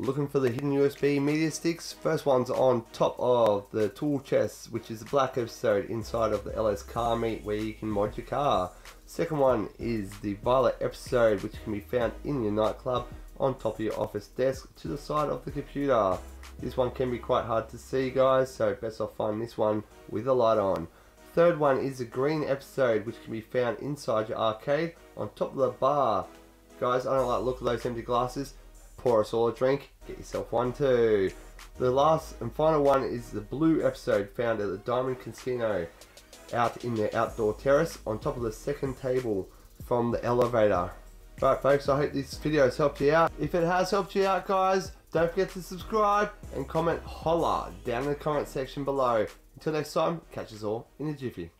Looking for the hidden USB media sticks? First one's on top of the tool chest, which is the black episode inside of the LS car meet where you can mod your car. Second one is the violet episode, which can be found in your nightclub on top of your office desk to the side of the computer. This one can be quite hard to see guys, so best off find this one with a light on. Third one is the green episode, which can be found inside your arcade on top of the bar. Guys, I don't like the look of those empty glasses, pour us all a drink, get yourself one too. The last and final one is the blue episode found at the Diamond Casino out in the outdoor terrace on top of the second table from the elevator. Right folks, I hope this video has helped you out. If it has helped you out guys, don't forget to subscribe and comment holla down in the comment section below. Until next time, catch us all in a jiffy.